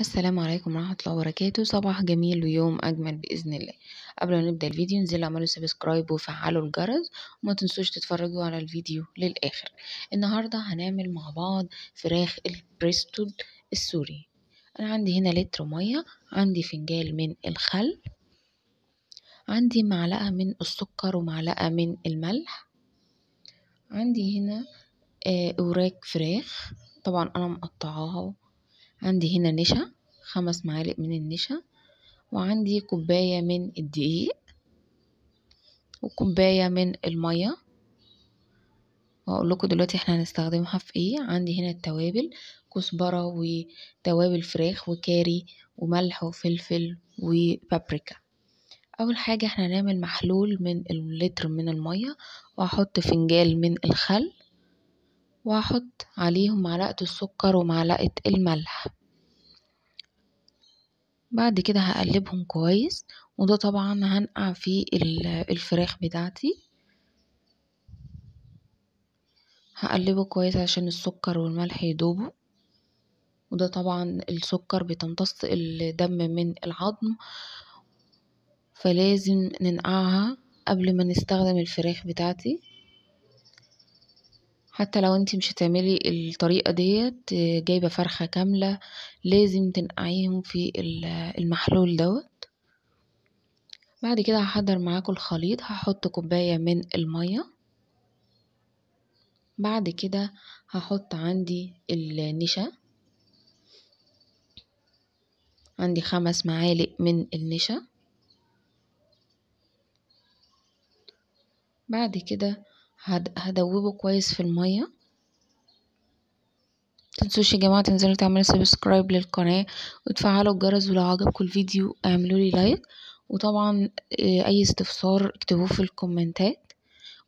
السلام عليكم ورحمة الله وبركاته. صباح جميل ويوم أجمل بإذن الله. قبل ما نبدأ الفيديو انزلوا اعملوا subscribe وفعلوا الجرس وما تنسوش تتفرجوا على الفيديو للآخر. النهاردة هنعمل مع بعض فراخ البروستد السوري. أنا عندي هنا لتر مية عندي فنجان من الخل عندي معلقة من السكر ومعلقة من الملح عندي هنا آه، أوراق فراخ. طبعا أنا مقطعاها عندي هنا نشا خمس معالق من النشا وعندي كوباية من الدقيق وكوباية من المية. وأقول لكم دلوقتي إحنا هنستخدمها في إيه؟ عندي هنا التوابل كزبرة وتوابل فراخ وكاري وملح وفلفل وبابريكا. أول حاجة إحنا هنعمل محلول من اللتر من المية وهحط فنجان من الخل. وهحط عليهم معلقة السكر ومعلقة الملح. بعد كده هقلبهم كويس وده طبعا هنقع فيه الفراخ بتاعتي. هقلبه كويس عشان السكر والملح يدوبوا. وده طبعا السكر بتمتص الدم من العظم فلازم ننقعها قبل ما نستخدم الفراخ بتاعتي. حتى لو انتي مش هتعملي الطريقة ديت جايبة فرخة كاملة لازم تنقعيهم في المحلول دوت. بعد كده هحضر معاكم الخليط هحط كوباية من المية. بعد كده هحط عندي النشا. عندي خمس معالق من النشا. بعد كده هدوبه كويس في المية. متنسوش يا جماعة تنزلوا تعملوا subscribe للقناة وتفعلوا الجرس ولو عجبكم الفيديو اعملوا لي like وطبعا أي استفسار اكتبوه في الكومنتات.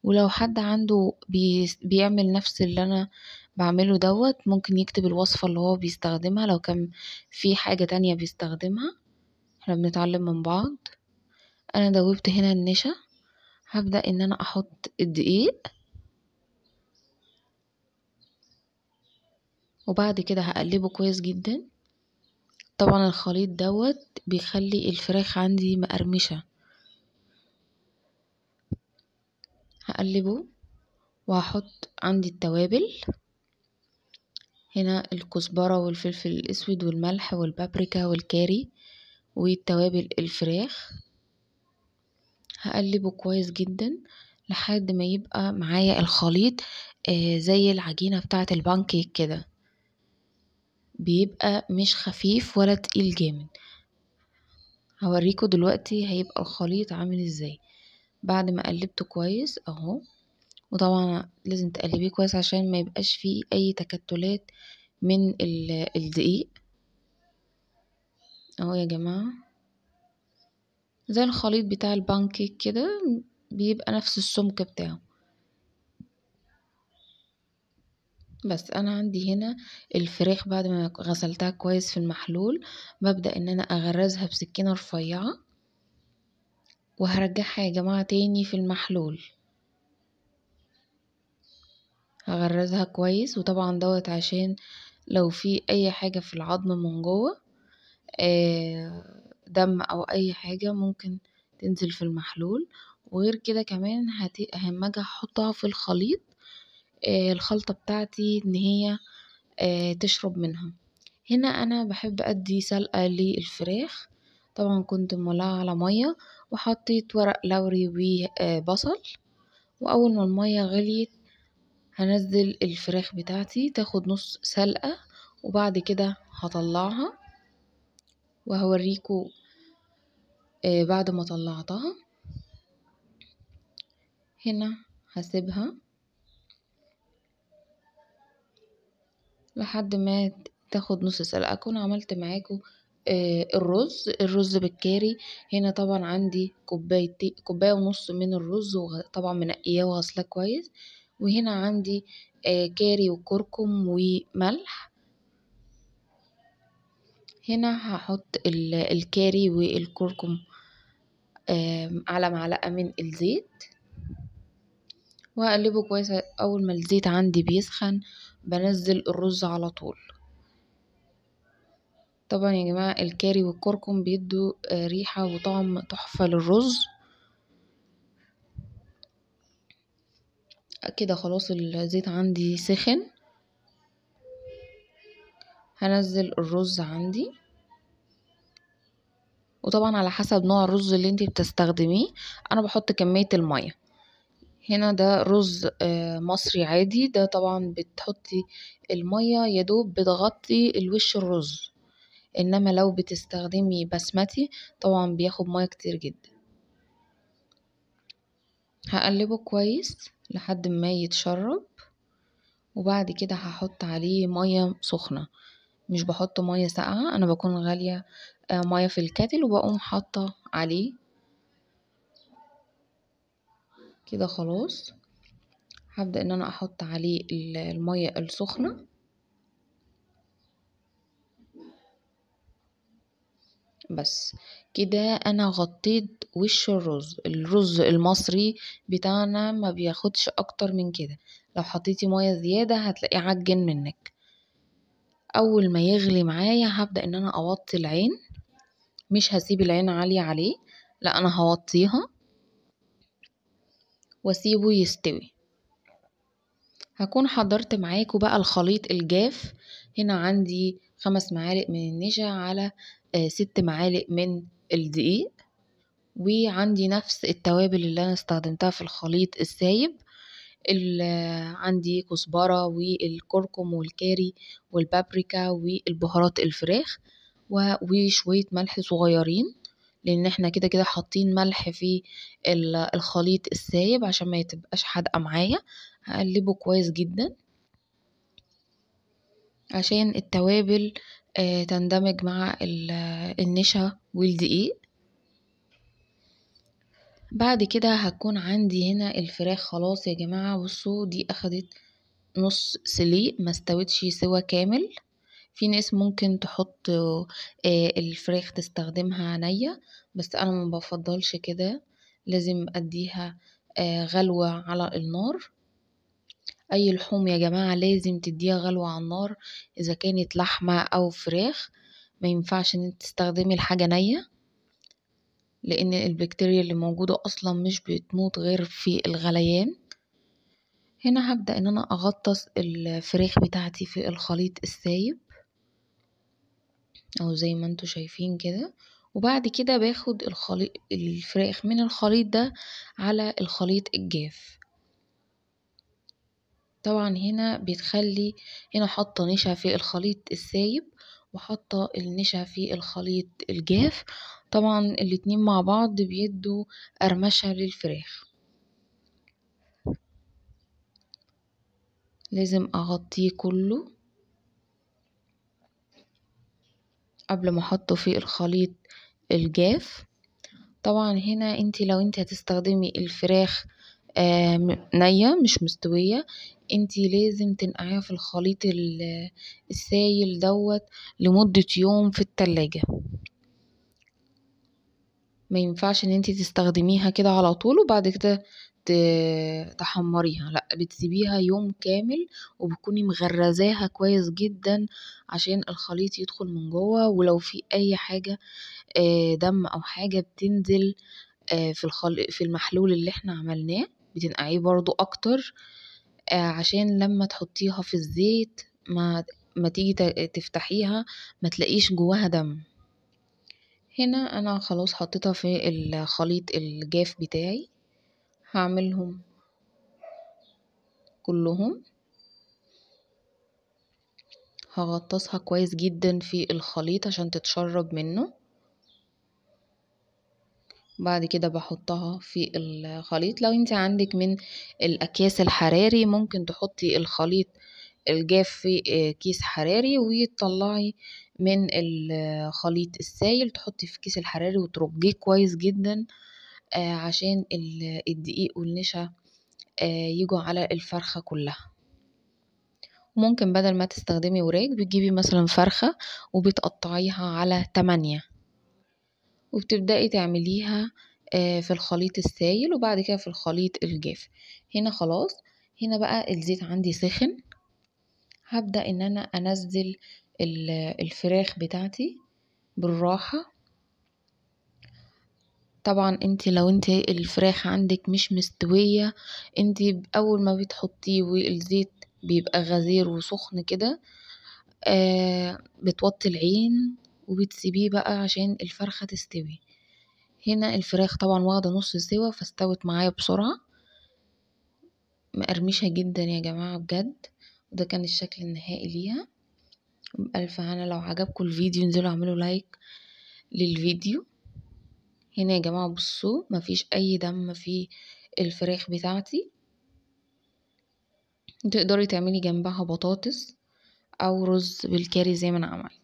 ولو حد عنده بي بيعمل نفس اللي أنا بعمله دوت ممكن يكتب الوصفة اللي هو بيستخدمها. لو كان في حاجة تانية بيستخدمها إحنا بنتعلم من بعض. أنا دوبت هنا النشا. هبدأ إن أنا أحط الدقيق. وبعد كده هقلبه كويس جدا. طبعا الخليط دوت بيخلي الفراخ عندي مقرمشة. هقلبه وهحط عندي التوابل. هنا الكزبرة والفلفل الأسود والملح والبابريكا والكاري والتوابل الفراخ. هقلبه كويس جدا لحد ما يبقى معايا الخليط آه زي العجينة بتاعة البانكيك كده. بيبقى مش خفيف ولا تقيل جامد. هوريكم دلوقتي هيبقى الخليط عامل إزاي. بعد ما قلبته كويس أهو وطبعا لازم تقلبيه كويس عشان ما يبقاش فيه أي تكتلات من الدقيق. أهو يا جماعة. زي الخليط بتاع البانكيك كده بيبقى نفس السمك بتاعه. بس أنا عندي هنا الفراخ بعد ما غسلتها كويس في المحلول ببدأ إن أنا أغرزها بسكينة رفيعة وهرجعها يا جماعة تاني في المحلول. هغرزها كويس وطبعا دوت عشان لو في أي حاجة في العظم من جوه دم أو أي حاجة ممكن تنزل في المحلول. وغير كده كمان اهم أجي احطها في الخليط الخلطة بتاعتي إن هي تشرب منها. هنا أنا بحب أدي سلقة للفراخ. طبعا كنت مولعة على مية وحطيت ورق لوري وبصل وأول ما المية غليت هنزل الفراخ بتاعتي تاخد نص سلقة وبعد كده هطلعها وهوريكم بعد ما طلعتها هنا هسيبها لحد ما تاخد نص سلقة. أكون عملت معاكم آه الرز الرز بالكاري. هنا طبعا عندي كوباية كوباية ونص من الرز وطبعا منقياه وغسلاه كويس. وهنا عندي آه كاري وكركم وملح. هنا هحط الكاري والكركم آه على معلقة من الزيت. وهقلبه كويس أول ما الزيت عندي بيسخن بنزل الرز على طول. طبعا يا جماعة الكاري والكركم بيدوا آه، ريحة وطعم تحفة للرز. كده خلاص الزيت عندي سخن. هنزل الرز عندي. وطبعا على حسب نوع الرز اللي انتي بتستخدميه أنا بحط كمية المية. هنا ده رز آه، مصري عادي ده طبعا بتحطي المية يدوب بتغطي الوش الرز. إنما لو بتستخدمي بسمتي طبعا بياخد مية كتير جدا. هقلبه كويس لحد ما يتشرب وبعد كده هحط عليه مية سخنة. مش بحط مية ساقعة أنا بكون غالية آه، مية في الكاتل وبقوم حاطة عليه كده خلاص. هبدأ إن أنا أحط عليه المية السخنة. بس كده أنا غطيت وش الرز. الرز المصري بتاعنا ما بياخدش أكتر من كده. لو حطيتي مية زيادة هتلاقيه عجن منك. أول ما يغلي معايا هبدأ إن أنا أوطي العين. مش هسيب العين عالية عليه لا أنا هوطيها وأسيبه يستوي. هكون حضرت معاكم بقى الخليط الجاف. هنا عندي خمس معالق من النشا على آه، ست معالق من الدقيق. وعندي نفس التوابل اللي أنا استخدمتها في الخليط السايب. عندي كزبرة والكركم والكاري والبابريكا والبهارات الفراخ وشوية ملح صغيرين لأن إحنا كده كده حاطين ملح في الخليط السايب عشان ما تبقاش حادقة معايا. هقلبه كويس جدا. عشان التوابل آه، تندمج مع النشا والدقيق. بعد كده هكون عندي هنا الفراخ خلاص يا جماعة بصوا دي أخدت نص سليق ما استوتش سوا كامل. في ناس ممكن تحط آه، الفراخ تستخدمها نية بس أنا ما بفضلش كده. لازم أديها آه، غلوة على النار. أي لحوم يا جماعة لازم تديها غلوة على النار إذا كانت لحمة أو فراخ. ما ينفعش إن تستخدمي الحاجة نية. لأن البكتيريا اللي موجودة أصلا مش بتموت غير في الغليان. هنا هبدأ إن أنا أغطس الفراخ بتاعتي في الخليط السايب أو زي ما أنتوا شايفين كده. وبعد كده باخد الفراخ من الخليط ده على الخليط الجاف. طبعا هنا بتخلي هنا حاطة نشا في الخليط السايب وحاطة النشا في الخليط الجاف. طبعا الاتنين مع بعض بيدوا قرمشة للفراخ. لازم أغطيه كله قبل ما أحطه في الخليط الجاف. طبعا هنا انتي لو انتي هتستخدمي الفراخ نية مش مستوية انتي لازم تنقعيها في الخليط السايل دوت لمدة يوم في التلاجة. ما ينفعش إن أنتي تستخدميها كده على طول وبعد كده تحمريها. لأ بتسيبيها يوم كامل وبتكوني مغرزاها كويس جدا عشان الخليط يدخل من جوه. ولو في أي حاجة آه، دم أو حاجة بتنزل آه، في في المحلول اللي إحنا عملناه بتنقعيه برضو أكتر آه، عشان لما تحطيها في الزيت ما ما تيجي تفتحيها ما تلاقيش جواها دم. هنا أنا خلاص حطيتها في الخليط الجاف بتاعي. هعملهم كلهم. هغطسها كويس جدا في الخليط عشان تتشرب منه. بعد كده بحطها في الخليط. لو انت عندك من الأكياس الحراري ممكن تحطي الخليط الجاف في كيس حراري وتطلعي من الخليط السايل تحطي في كيس الحراري وترجيه كويس جدا آه، عشان الدقيق والنشا آه، يجوا على الفرخة كلها. ممكن بدل ما تستخدمي وراك بتجيبي مثلا فرخة وبتقطعيها على تمانية. وبتبدأي تعمليها آه، في الخليط السايل وبعد كده في الخليط الجاف. هنا خلاص هنا بقى الزيت عندي سخن. هبدأ إن أنا أنزل الفراخ بتاعتي بالراحة. طبعا انت لو انت الفراخ عندك مش مستوية انت أول ما بتحطيه والزيت بيبقى غزير وسخن كده آه بتوطي العين وبتسيبيه بقى عشان الفرخة تستوي. هنا الفراخ طبعا واخدة نص سوا فاستوت معايا بسرعة. مقرمشة جدا يا جماعة بجد وده كان الشكل النهائي ليها. بألف هنا لو عجبكم الفيديو انزلوا اعملوا لايك للفيديو. هنا يا جماعة بصوا مفيش أي دم في الفراخ بتاعتي. تقدري تعملي جنبها بطاطس أو رز بالكاري زي ما أنا عملت.